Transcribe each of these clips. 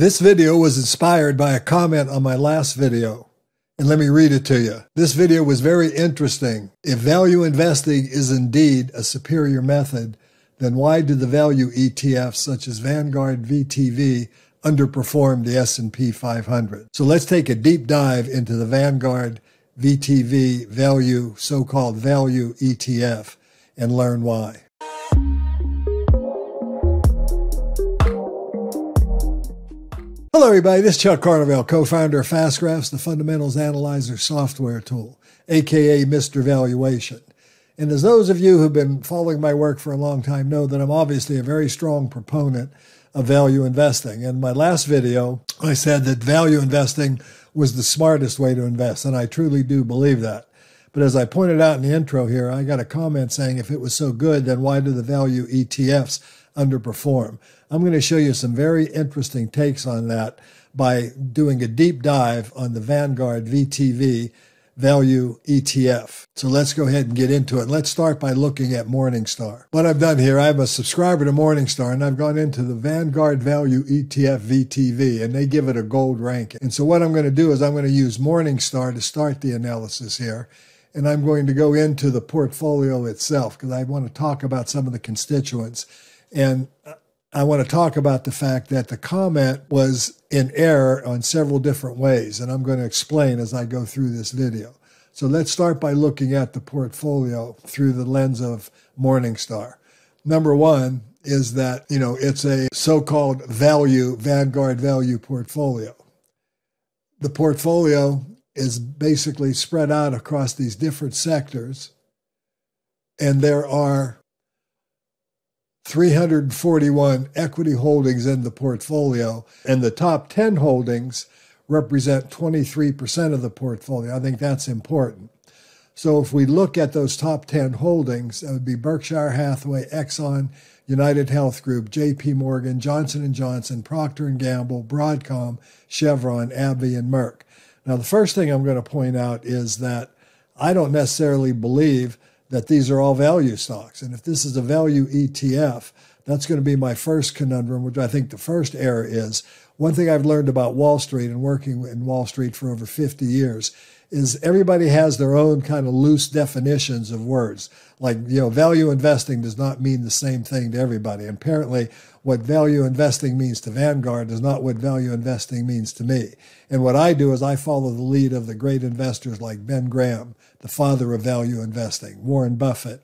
This video was inspired by a comment on my last video. And let me read it to you. This video was very interesting. If value investing is indeed a superior method, then why do the value ETFs such as Vanguard VTV underperform the S&P 500? So let's take a deep dive into the Vanguard VTV value, so-called value ETF and learn why. Hello, everybody. This is Chuck Carnevale, co-founder of FastGraphs, the Fundamentals Analyzer software tool, aka Mr. Valuation. And as those of you who've been following my work for a long time know that I'm obviously a very strong proponent of value investing. In my last video, I said that value investing was the smartest way to invest, and I truly do believe that. But as I pointed out in the intro here, I got a comment saying if it was so good, then why do the value ETFs underperform? I'm going to show you some very interesting takes on that by doing a deep dive on the Vanguard VTV value ETF. So let's go ahead and get into it. Let's start by looking at Morningstar. What I've done here, I'm a subscriber to Morningstar and I've gone into the Vanguard Value ETF VTV and they give it a gold ranking. And so what I'm going to do is I'm going to use Morningstar to start the analysis here. And I'm going to go into the portfolio itself because I want to talk about some of the constituents. And I want to talk about the fact that the comment was in error on several different ways, and I'm going to explain as I go through this video. So let's start by looking at the portfolio through the lens of Morningstar. Number one is that, you know, it's a so-called value, Vanguard value portfolio. The portfolio is basically spread out across these different sectors, and there are 341 equity holdings in the portfolio, and the top 10 holdings represent 23% of the portfolio. I think that's important. So if we look at those top 10 holdings, that would be Berkshire Hathaway, Exxon, United Health Group, JP Morgan, Johnson & Johnson, Procter & Gamble, Broadcom, Chevron, AbbVie, and Merck. Now, the first thing I'm going to point out is that I don't necessarily believe that these are all value stocks. And if this is a value ETF, that's going to be my first conundrum, which I think the first error is. One thing I've learned about Wall Street and working in Wall Street for over 50 years is everybody has their own kind of loose definitions of words. Like, you know, value investing does not mean the same thing to everybody. apparently, what value investing means to Vanguard is not what value investing means to me. And what I do is I follow the lead of the great investors like Ben Graham, the father of value investing, Warren Buffett,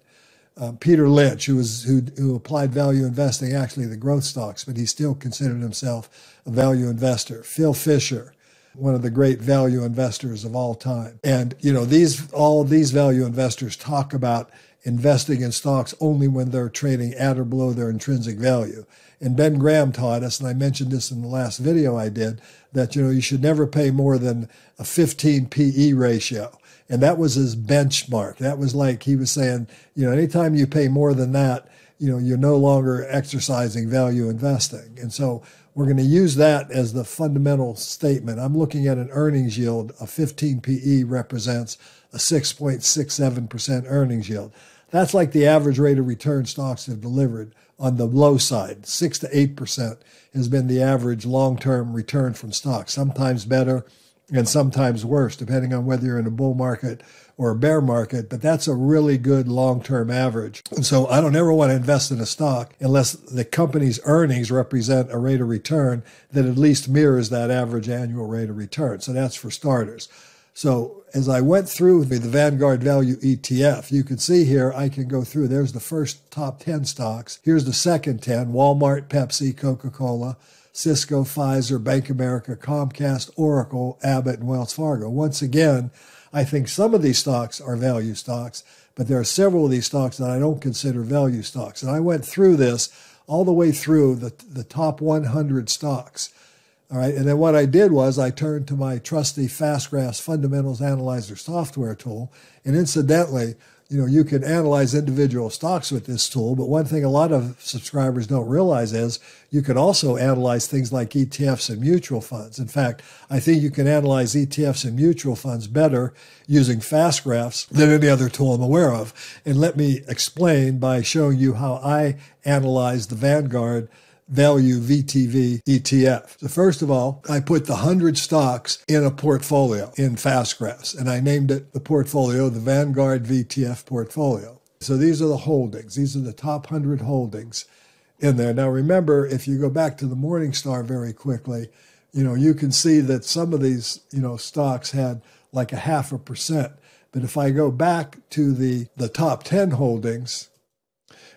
uh, Peter Lynch, who, was, who, who applied value investing actually to growth stocks, but he still considered himself a value investor. Phil Fisher, one of the great value investors of all time. And, you know, these, all these value investors talk about investing in stocks only when they're trading at or below their intrinsic value. And Ben Graham taught us, and I mentioned this in the last video I did, that, you know, you should never pay more than a 15 PE ratio. And that was his benchmark. That was like he was saying, you know, anytime you pay more than that, you know, you're no longer exercising value investing. And so we're going to use that as the fundamental statement. I'm looking at an earnings yield of 15 PE represents a 6.67% earnings yield. That's like the average rate of return stocks have delivered on the low side. 6 to 8% has been the average long-term return from stocks, sometimes better and sometimes worse, depending on whether you're in a bull market or a bear market, but that's a really good long term average. And so I don't ever want to invest in a stock unless the company's earnings represent a rate of return that at least mirrors that average annual rate of return. So that's for starters. So as I went through the Vanguard Value ETF, you can see here I can go through. There's the first top 10 stocks. Here's the second 10 Walmart, Pepsi, Coca Cola. Cisco, Pfizer, Bank America, Comcast, Oracle, Abbott, and Wells Fargo. Once again, I think some of these stocks are value stocks, but there are several of these stocks that I don't consider value stocks. And I went through this all the way through the, the top 100 stocks. All right. And then what I did was I turned to my trusty FastGraphs Fundamentals Analyzer software tool. And incidentally, you know, you can analyze individual stocks with this tool, but one thing a lot of subscribers don't realize is you can also analyze things like ETFs and mutual funds. In fact, I think you can analyze ETFs and mutual funds better using FastGraphs than any other tool I'm aware of. And let me explain by showing you how I analyze the Vanguard value VTV ETF. So first of all, I put the 100 stocks in a portfolio in FastGraphs, and I named it the portfolio, the Vanguard VTV portfolio. So these are the holdings. These are the top 100 holdings in there. Now remember, if you go back to the Morningstar very quickly, you know, you can see that some of these, you know, stocks had like a half a percent. But if I go back to the, the top 10 holdings,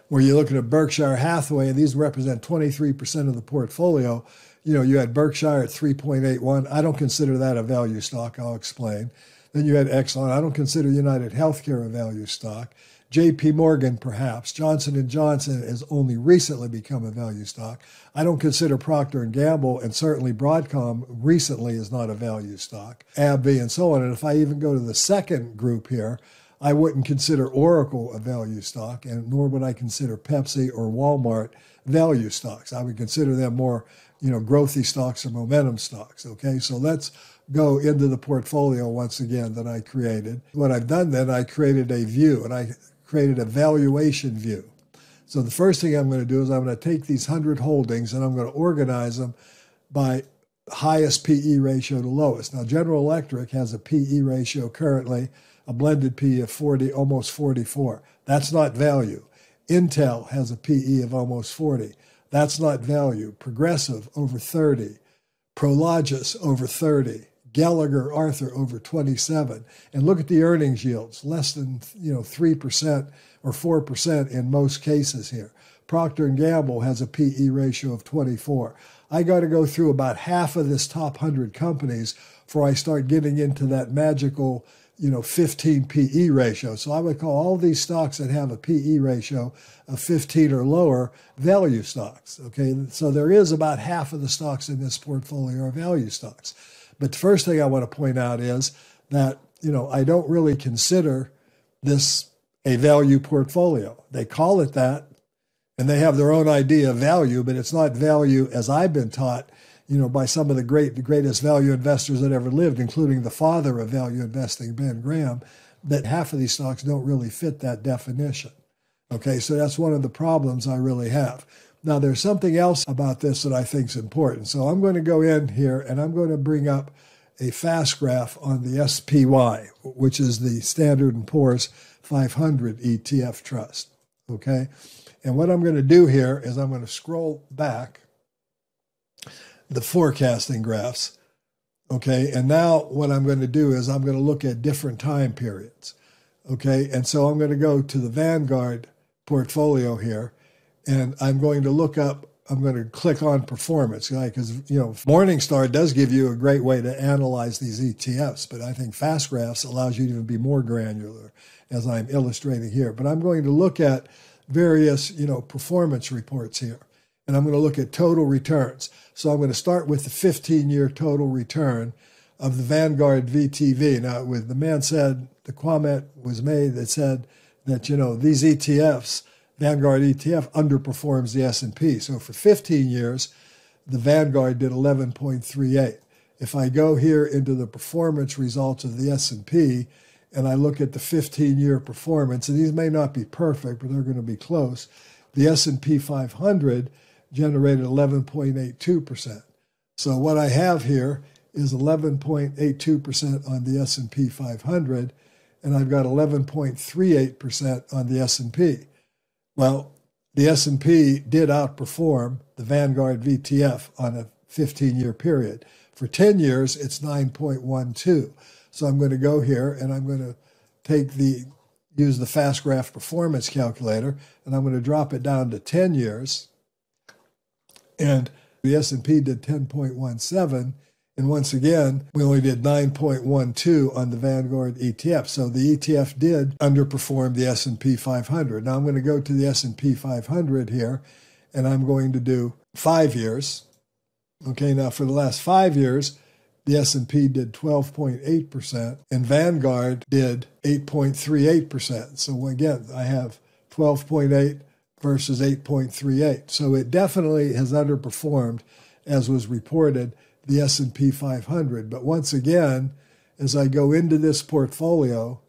where you're looking at Berkshire Hathaway, and these represent 23% of the portfolio, you know, you had Berkshire at 3.81. I don't consider that a value stock. I'll explain. Then you had Exxon. I don't consider United Healthcare a value stock. J.P. Morgan, perhaps. Johnson & Johnson has only recently become a value stock. I don't consider Procter & Gamble, and certainly Broadcom recently is not a value stock. AbbVie and so on. And if I even go to the second group here, I wouldn't consider Oracle a value stock, and nor would I consider Pepsi or Walmart value stocks. I would consider them more, you know, growthy stocks or momentum stocks. Okay, so let's go into the portfolio once again that I created. What I've done then, I created a view, and I created a valuation view. So the first thing I'm going to do is I'm going to take these 100 holdings and I'm going to organize them by highest PE ratio to lowest. Now, General Electric has a PE ratio currently, a blended PE of 40, almost 44. That's not value. Intel has a PE of almost 40. That's not value. Progressive over 30. Prologis over 30. Gallagher Arthur over 27. And look at the earnings yields, less than you know 3% or 4% in most cases here. Procter & Gamble has a PE ratio of 24. I got to go through about half of this top 100 companies before I start getting into that magical, you know, 15 PE ratio. So I would call all these stocks that have a PE ratio of 15 or lower value stocks. Okay, so there is about half of the stocks in this portfolio are value stocks. But the first thing I want to point out is that, you know, I don't really consider this a value portfolio. They call it that and they have their own idea of value, but it's not value as I've been taught, you know, by some of the great the greatest value investors that ever lived, including the father of value investing, Ben Graham, that half of these stocks don't really fit that definition. Okay, so that's one of the problems I really have. Now, there's something else about this that I think is important. So I'm going to go in here and I'm going to bring up a fast graph on the SPY, which is the Standard & Poor's 500 ETF trust. Okay. And what I'm going to do here is I'm going to scroll back the forecasting graphs. Okay. And now what I'm going to do is I'm going to look at different time periods. Okay. And so I'm going to go to the Vanguard portfolio here and I'm going to look up. I'm going to click on performance because right? you know Morningstar does give you a great way to analyze these ETFs, but I think FastGraphs allows you to even be more granular, as I'm illustrating here. But I'm going to look at various you know performance reports here, and I'm going to look at total returns. So I'm going to start with the 15-year total return of the Vanguard VTV. Now, with the man said the comment was made that said that you know these ETFs Vanguard ETF underperforms the S&P. So for 15 years, the Vanguard did 11.38. If I go here into the performance results of the S&P and I look at the 15-year performance, and these may not be perfect, but they're going to be close. The S&P 500 generated 11.82%. So what I have here is 11.82% on the S&P 500 and I've got 11.38% on the S&P. Well, the S&P did outperform the Vanguard VTV on a 15-year period. For 10 years, it's 9.12. So I'm going to go here and I'm going to take the use the fast graph performance calculator and I'm going to drop it down to 10 years. And the S&P did 10.17 and once again, we only did 9.12 on the Vanguard ETF. So the ETF did underperform the S&P 500. Now I'm going to go to the S&P 500 here and I'm going to do 5 years. Okay, now for the last 5 years, the S&P did 12.8% and Vanguard did 8.38%. So again, I have 12.8 versus 8.38. So it definitely has underperformed as was reported the S&P 500. But once again, as I go into this portfolio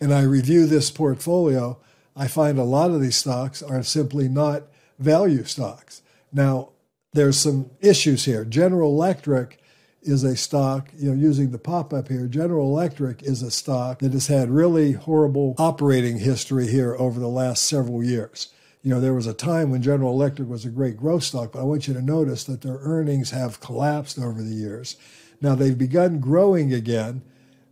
and I review this portfolio, I find a lot of these stocks are simply not value stocks. Now, there's some issues here. General Electric is a stock, you know, using the pop up here, General Electric is a stock that has had really horrible operating history here over the last several years. You know, there was a time when General Electric was a great growth stock, but I want you to notice that their earnings have collapsed over the years. Now they've begun growing again.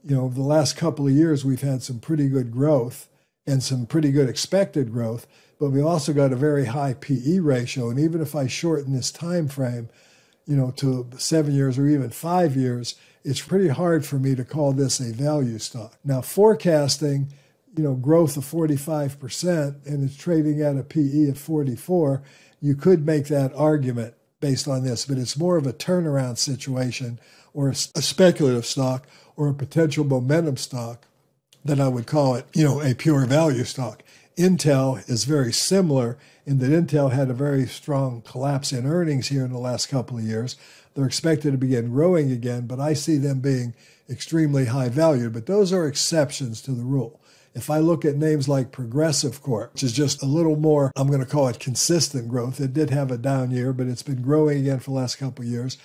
You know, the last couple of years we've had some pretty good growth and some pretty good expected growth, but we also got a very high PE ratio. And even if I shorten this time frame, you know, to seven years or even five years, it's pretty hard for me to call this a value stock. Now, forecasting, you know, growth of 45% and it's trading at a PE of 44, you could make that argument based on this, but it's more of a turnaround situation or a, a speculative stock or a potential momentum stock than I would call it, you know, a pure value stock. Intel is very similar in that Intel had a very strong collapse in earnings here in the last couple of years. They're expected to begin growing again, but I see them being extremely high valued. But those are exceptions to the rule. If I look at names like Progressive Corp, which is just a little more, I'm going to call it consistent growth. It did have a down year, but it's been growing again for the last couple of years.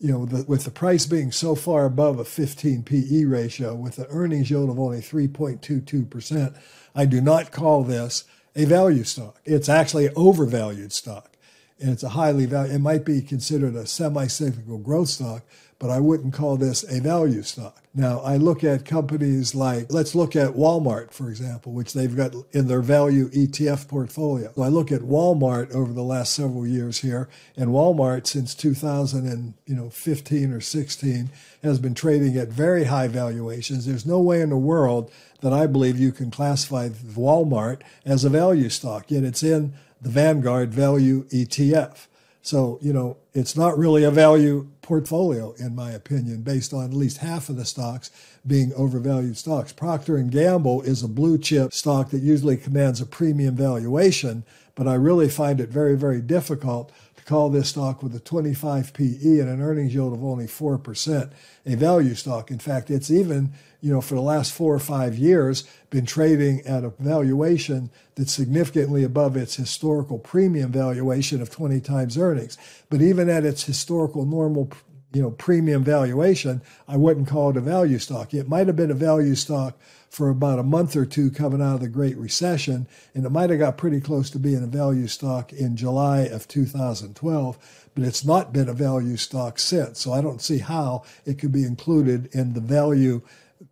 You know, the, with the price being so far above a 15 PE ratio, with the earnings yield of only 3.22%, I do not call this a value stock. It's actually overvalued stock. And it's a highly valued, it might be considered a semi cyclical growth stock, but I wouldn't call this a value stock. Now, I look at companies like, let's look at Walmart, for example, which they've got in their value ETF portfolio. So I look at Walmart over the last several years here, and Walmart since 2015 or 16 has been trading at very high valuations. There's no way in the world that I believe you can classify Walmart as a value stock, yet it's in the Vanguard Value ETF. So, you know, it's not really a value portfolio, in my opinion, based on at least half of the stocks being overvalued stocks. Procter & Gamble is a blue chip stock that usually commands a premium valuation, but I really find it very, very difficult call this stock with a 25 PE and an earnings yield of only 4% a value stock. In fact, it's even you know, for the last four or five years, been trading at a valuation that's significantly above its historical premium valuation of 20 times earnings. But even at its historical normal, you know, premium valuation, I wouldn't call it a value stock. It might have been a value stock for about a month or two coming out of the Great Recession, and it might have got pretty close to being a value stock in July of 2012 but it's not been a value stock since. So I don't see how it could be included in the value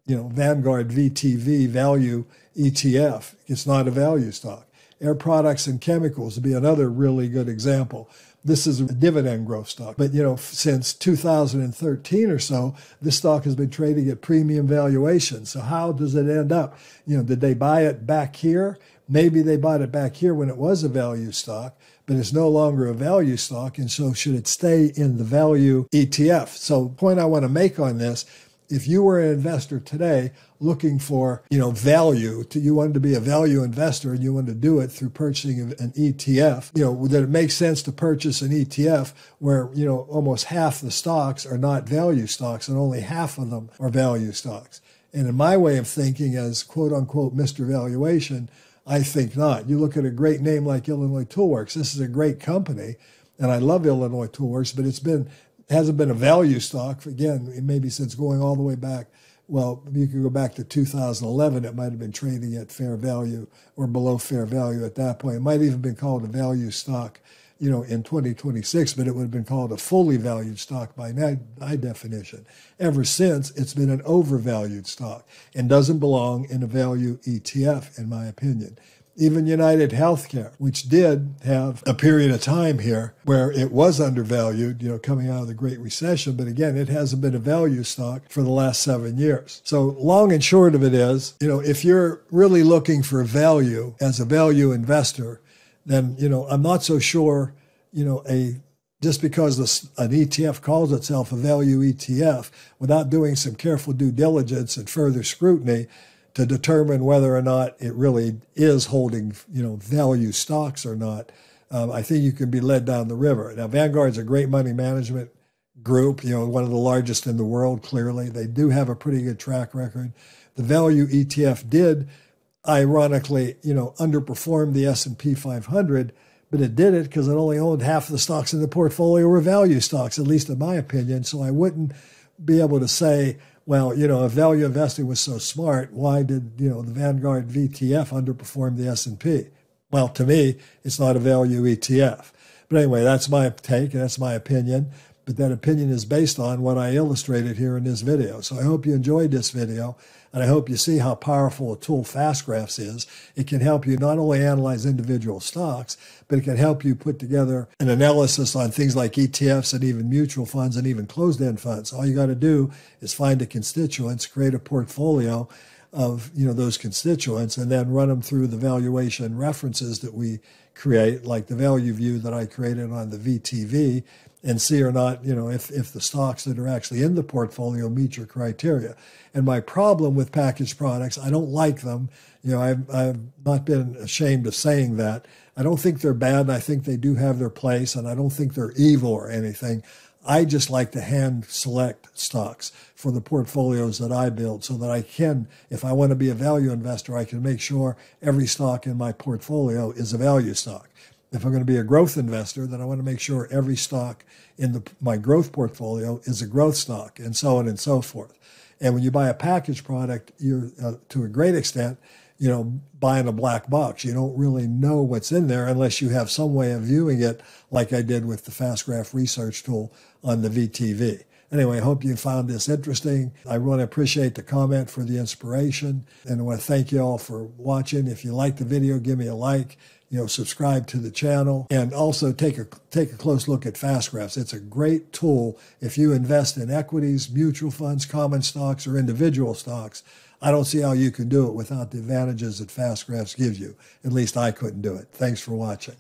you know, Vanguard VTV value ETF. It's not a value stock. Air products and chemicals would be another really good example. This is a dividend growth stock. But, you know, since 2013 or so, this stock has been trading at premium valuation. So how does it end up? You know, did they buy it back here? Maybe they bought it back here when it was a value stock, but it's no longer a value stock. And so should it stay in the value ETF? So the point I want to make on this if you were an investor today looking for you know value to, you wanted to be a value investor and you wanted to do it through purchasing an ETF you know that it makes sense to purchase an ETF where you know almost half the stocks are not value stocks and only half of them are value stocks and in my way of thinking as quote unquote Mr. Valuation I think not you look at a great name like Illinois Toolworks this is a great company and I love Illinois Toolworks but it's been hasn't been a value stock. Again maybe since going all the way back. Well you could go back to 2011 it might have been trading at fair value or below fair value at that point. It might even been called a value stock you know in 2026 but it would have been called a fully valued stock by my definition. Ever since it's been an overvalued stock and doesn't belong in a value etf in my opinion even United Healthcare, which did have a period of time here where it was undervalued, you know, coming out of the Great Recession. But again, it hasn't been a value stock for the last seven years. So, long and short of it is, you know, if you're really looking for value as a value investor, then, you know, I'm not so sure, you know, a just because this, an ETF calls itself a value ETF without doing some careful due diligence and further scrutiny, to determine whether or not it really is holding, you know, value stocks or not. Um, I think you can be led down the river. Now, Vanguard's a great money management group, you know, one of the largest in the world. Clearly, they do have a pretty good track record. The value ETF did, ironically, you know, underperform the S and P 500, but it did it because it only owned half of the stocks in the portfolio were value stocks, at least in my opinion. So I wouldn't be able to say, well, you know, if value investing was so smart, why did you know the Vanguard VTV underperform the S and P? Well, to me, it's not a value ETF. But anyway, that's my take and that's my opinion. But that opinion is based on what I illustrated here in this video. So I hope you enjoyed this video. And I hope you see how powerful a tool FastGraphs is. It can help you not only analyze individual stocks, but it can help you put together an analysis on things like ETFs and even mutual funds and even closed end funds. All you got to do is find the constituents, create a portfolio of you know those constituents and then run them through the valuation references that we create like the value view that I created on the VTV and see or not, you know, if, if the stocks that are actually in the portfolio meet your criteria. And my problem with packaged products, I don't like them. You know, I've, I've not been ashamed of saying that. I don't think they're bad. I think they do have their place, and I don't think they're evil or anything. I just like to hand select stocks for the portfolios that I build so that I can, if I want to be a value investor, I can make sure every stock in my portfolio is a value stock. If I'm going to be a growth investor, then I want to make sure every stock in the, my growth portfolio is a growth stock, and so on and so forth. And when you buy a packaged product, you're uh, to a great extent, you know, buying a black box. You don't really know what's in there unless you have some way of viewing it, like I did with the FastGraph research tool on the VTV. Anyway, I hope you found this interesting. I want to appreciate the comment for the inspiration. And I want to thank you all for watching. If you like the video, give me a like you know, subscribe to the channel and also take a take a close look at FastGraphs. It's a great tool if you invest in equities, mutual funds, common stocks, or individual stocks. I don't see how you can do it without the advantages that FastGraphs gives you. At least I couldn't do it. Thanks for watching.